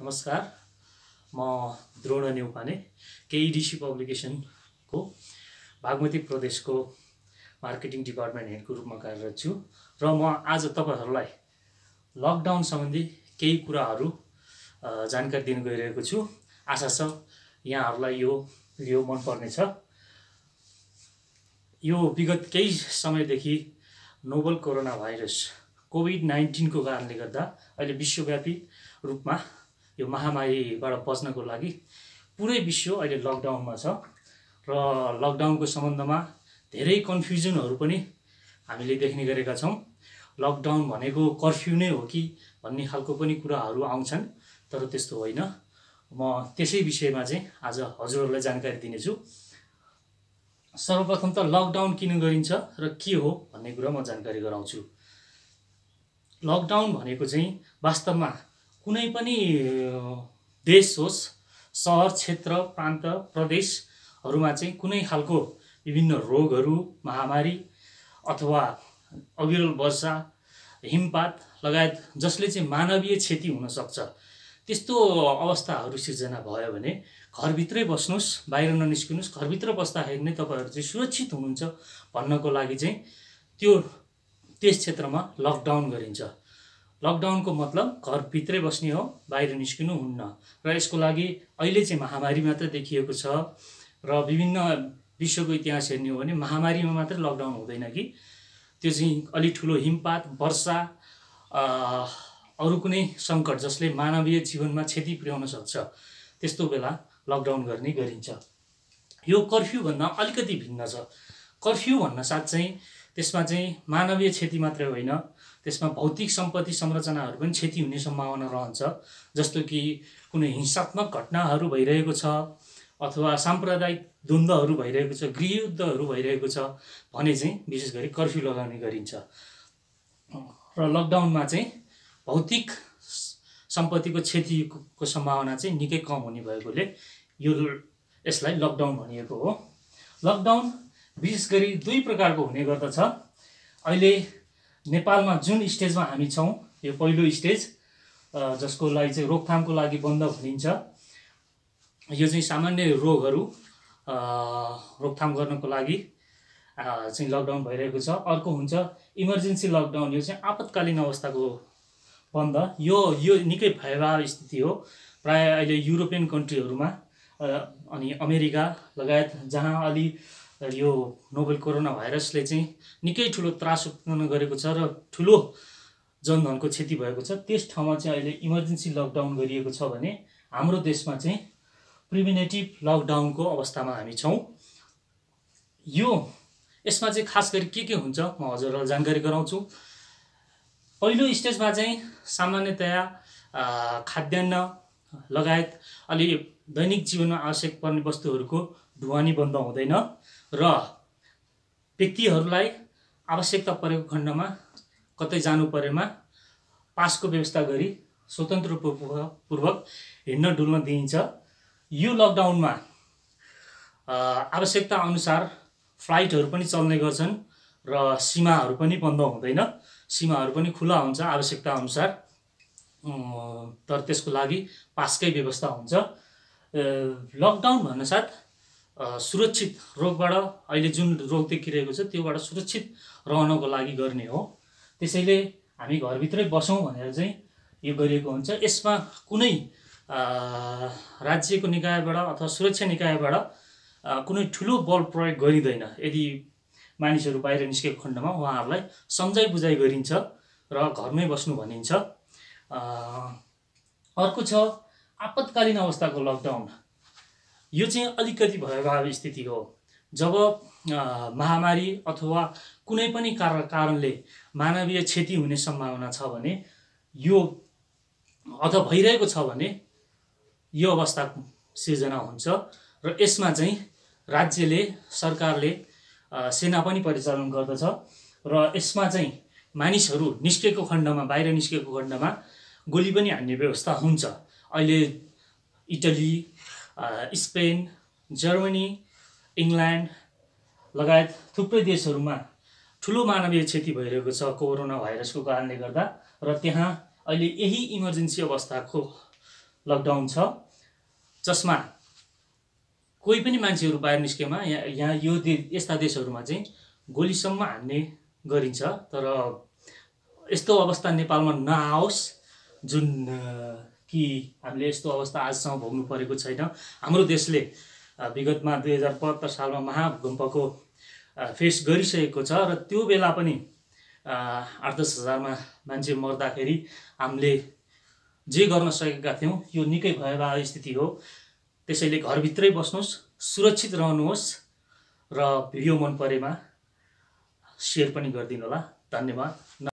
नमस्कार। म द्रोण नेउपाने केइडिसी पब्लिकेसनको बागमती प्रदेशको मार्केटिङ डिपार्टमेन्ट हेडको रूपमा कार्यरत छु र म आज तपाईँहरूलाई लकडाउन सम्बन्धी केही कुराहरू जानकारी दिन गइरहेको छु। आशा छ यहाँहरूलाई यो भिडियो मन पर्नेछ यो विगत केही समयदेखि नोबल कोरोना भाइरस कोभिड नाइन्टिनको कारणले गर्दा अहिले विश्वव्यापी रूपमा यो महामारीबाट बच्नको लागि पुरै विश्व अहिले लकडाउनमा छ। र लकडाउनको सम्बन्धमा धेरै कन्फ्युजनहरू पनि हामीले देख्ने गरेका छौँ। लकडाउन भनेको कर्फ्यू नै हो कि भन्ने खालको पनि कुराहरू आउँछन् तर त्यस्तो होइन। म त्यसै विषयमा चाहिँ आज हजुरहरूलाई जानकारी दिनेछु। सर्वप्रथम त लकडाउन किन गरिन्छ र के हो भन्ने कुरा म जानकारी गराउँछु। लकडाउन भनेको चाहिँ वास्तवमा कुनै पनि देश होस् सहर क्षेत्र प्रान्त प्रदेशहरूमा चाहिँ कुनै खालको विभिन्न रोगहरू महामारी अथवा अविरल वर्षा हिमपात लगायत जसले चाहिँ मानवीय क्षति हुनसक्छ त्यस्तो अवस्थाहरू सिर्जना भयो भने घरभित्रै बस्नुहोस् बाहिर ननिस्किनुहोस् घरभित्र बस्दाखेरि नै तपाईँहरू चाहिँ सुरक्षित हुनुहुन्छ भन्नको लागि चाहिँ त्यो त्यस क्षेत्रमा लकडाउन गरिन्छ। लकडाउनको मतलब घरभित्रै बस्ने हो बाहिर निस्किनु हुन्न र यसको लागि अहिले चाहिँ महामारी मात्र देखिएको छ र विभिन्न विश्वको इतिहास हेर्ने हो भने महामारीमा मात्रै लकडाउन हुँदैन कि? त्यो चाहिँ अलिक ठुलो हिमपात वर्षा अरू कुनै सङ्कट जसले मानवीय जीवनमा क्षति पुर्याउन सक्छ त्यस्तो बेला लकडाउन गर्ने गरिन्छ। यो कर्फ्यूभन्दा अलिकति भिन्न छ। कर्फ्यू भन्न साथ चाहिँ त्यसमा चाहिँ मानवीय क्षति मात्रै होइन। त्यसमा भौतिक सम्पत्ति संरचनाहरू पनि क्षति हुने सम्भावना रहन्छ। जस्तो कि कुनै हिंसात्मक घटनाहरू भइरहेको छ अथवा साम्प्रदायिक द्वन्द्वहरू भइरहेको छ गृहयुद्धहरू भइरहेको छ भने चाहिँ विशेष गरी कर्फ्यू लगाउने गरिन्छ। र लकडाउनमा चाहिँ भौतिक सम्पत्तिको क्षतिको सम्भावना चाहिँ निकै कम हुने भएकोले यो यसलाई लकडाउन भनिएको हो। लकडाउन विशेष गरी दुई प्रकारको हुने गर्दछ। अहिले नेपालमा जुन स्टेजमा हामी छौँ यो पहिलो स्टेज जसको लागि चाहिँ रोकथामको लागि बन्द भनिन्छ यो चाहिँ सामान्य रोगहरू रोकथाम गर्नको लागि चाहिँ लकडाउन भइरहेको छ। अर्को हुन्छ इमर्जेन्सी लकडाउन यो चाहिँ आपतकालीन अवस्थाको बन्द। यो यो निकै भयावह स्थिति हो। प्रायः अहिले युरोपियन कन्ट्रीहरूमा अनि अमेरिका लगायत जहाँ अलि यो नोबेल कोरोना भाइरसले चाहिँ निकै ठुलो त्रास उत्पन्न गरेको छ र ठुलो जनधनको क्षति भएको छ। त्यस ठाउँमा चाहिँ अहिले इमर्जेन्सी लकडाउन गरिएको छ भने हाम्रो देशमा चाहिँ प्रिमिनेटिभ लकडाउनको अवस्थामा हामी छौँ। यो यसमा चाहिँ खास गरी के के हुन्छ म हजुरहरूलाई जानकारी गराउँछु। पहिलो स्टेजमा चाहिँ सामान्यतया खाद्यान्न लगायत अलि दैनिक जीवनमा आवश्यक पर्ने वस्तुहरूको ढुवानी बन्द हुँदैन र व्यक्तिहरूलाई आवश्यकता परेको खण्डमा कतै जानु परेमा पासको व्यवस्था गरी स्वतन्त्र पूर्व- पूर्वक हिँड्न डुल्न दिइन्छ। यो लकडाउनमा आवश्यकता अनुसार फ्लाइटहरू पनि चल्ने गर्छन् र सीमाहरू पनि बन्द हुँदैन। सीमाहरू पनि खुला हुन्छ आवश्यकता अनुसार। तर त्यसको लागि पासकै व्यवस्था हुन्छ। लकडाउन भन्नसाथ सुरक्षित रोगबाट अहिले जुन रोग देखिरहेको छ त्योबाट सुरक्षित रहनको लागि गर्ने हो। त्यसैले हामी घरभित्रै बसौँ भनेर चाहिँ यो गरिएको हुन्छ। यसमा कुनै राज्यको निकायबाट अथवा सुरक्षा निकायबाट कुनै ठुलो बल प्रयोग गरिँदैन। यदि मानिसहरू बाहिर निस्केको खण्डमा उहाँहरूलाई सम्झाइ बुझाइ गरिन्छ र घरमै बस्नु भनिन्छ। अर्को छ आपतकालीन अवस्थाको लकडाउन यो चाहिँ अलिकति भयावह स्थिति हो। जब महामारी अथवा कुनै पनि कारण कारणले मानवीय क्षति हुने सम्भावना छ भने यो अथवा भइरहेको छ भने यो अवस्था सिर्जना हुन्छ र यसमा चाहिँ राज्यले सरकारले सेना पनि परिचालन गर्दछ र यसमा चाहिँ मानिसहरू निस्केको खण्डमा बाहिर निस्केको खण्डमा गोली पनि हान्ने व्यवस्था हुन्छ। अहिले इटली स्पेन जर्मनी इङ्ल्यान्ड लगायत थुप्रै देशहरूमा ठुलो मानवीय क्षति भइरहेको छ कोरोना भाइरसको कारणले गर्दा र त्यहाँ अहिले यही इमर्जेन्सी अवस्थाको लकडाउन छ। जसमा कोही पनि मान्छेहरू बाहिर निस्केमा यहाँ यहाँ यो दे यस्ता देशहरूमा चाहिँ गोलीसम्म हान्ने गरिन्छ। तर यस्तो अवस्था नेपालमा नआओस्। जुन कि हामीले यस्तो अवस्था आजसम्म भोग्नु परेको छैन। हाम्रो देशले विगतमा दुई हजार बहत्तर सालमा महाभूकम्पको फेस गरिसकेको छ र त्यो बेला पनि आठ दस हजारमा मान्छे मर्दाखेरि हामीले जे गर्न सकेका थियौँ यो निकै भयावह स्थिति हो। त्यसैले घरभित्रै बस्नुहोस् सुरक्षित रहनुहोस् र भिडियो मन परेमा सेयर पनि गरिदिनु होला। धन्यवाद।